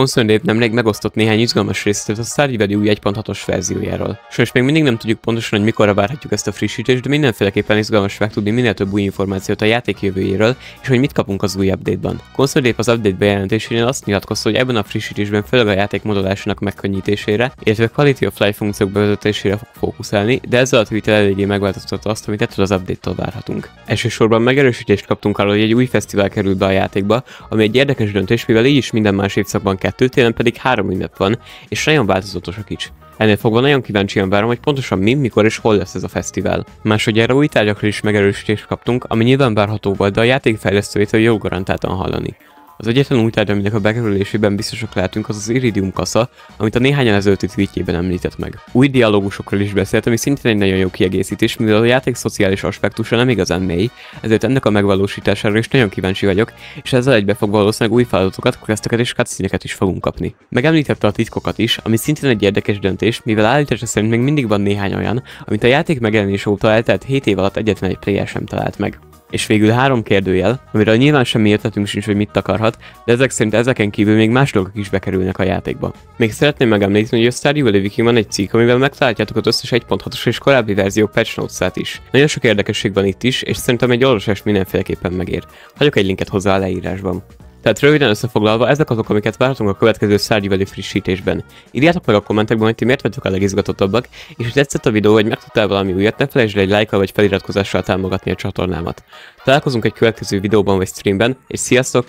Console nemrég megosztott néhány izgalmas részletet a Stardew új 1.6-os verziójáról. Sajnos még mindig nem tudjuk pontosan, hogy mikorra várhatjuk ezt a frissítést, de mindenféleképpen izgalmas megtudni minél több új információt a játék jövőjéről, és hogy mit kapunk az új update-ban. Console az update bejelentésénél azt nyilatkozta, hogy ebben a frissítésben főleg a játék modolásának megkönnyítésére, illetve quality of life funkciók bevezetésére fog fókuszálni, de ezzel a Twitter eléggé megváltoztatta azt, amit ettől az update-től várhatunk. Elsősorban megerősítést kaptunk arról, hogy egy új fesztivál kerül be a játékba, ami egy érdekes döntés, mivel így is minden más évszakban kettő, télen pedig három ünnep van, és nagyon változatosak is. Ennél fogva nagyon kíváncsian várom, hogy pontosan mi, mikor és hol lesz ez a fesztivál. Másodjára új tárgyakra is megerősítést kaptunk, ami nyilván várható volt, de a játékfejlesztőjétől jó garantáltan hallani. Az egyetlen új tárgy, aminek a bekerülésében biztosak lehetünk, az az Iridium kassa, amit a néhányan ezelőtti tweetjében említett meg. Új dialógusokról is beszélt, ami szintén egy nagyon jó kiegészítés, mivel a játék szociális aspektusa nem igazán mély, ezért ennek a megvalósítására is nagyon kíváncsi vagyok, és ezzel egybe fog valószínűleg új feladatokat, questeket és cutscene is fogunk kapni. Megemlítette a titkokat is, ami szintén egy érdekes döntés, mivel állítása szerint még mindig van néhány olyan, amit a játék megjelenés óta eltelt 7 év alatt egyetlen egy player sem talált meg. És végül három kérdőjel, amiről nyilván semmi értetünk sincs, hogy mit akarhat, de ezek szerint ezeken kívül még más dolgok is bekerülnek a játékba. Még szeretném megemlíteni, hogy a Stardew Valley van egy cikk, amivel megtaláljátok az összes 1.6-os és korábbi verziók patch notes is. Nagyon sok érdekesség van itt is, és szerintem egy olvasást mindenféleképpen megér. Hagyok egy linket hozzá a leírásban. Tehát röviden összefoglalva, ezek azok, amiket várhatunk a következő Stardew frissítésben. Írjátok meg a kommentekben, hogy ti miért vagytok a legizgatottabbak, és ha tetszett a videó, vagy megtudtál valami újat, ne felejtsd el egy lájkkal vagy feliratkozással támogatni a csatornámat. Találkozunk egy következő videóban vagy streamben, és sziasztok!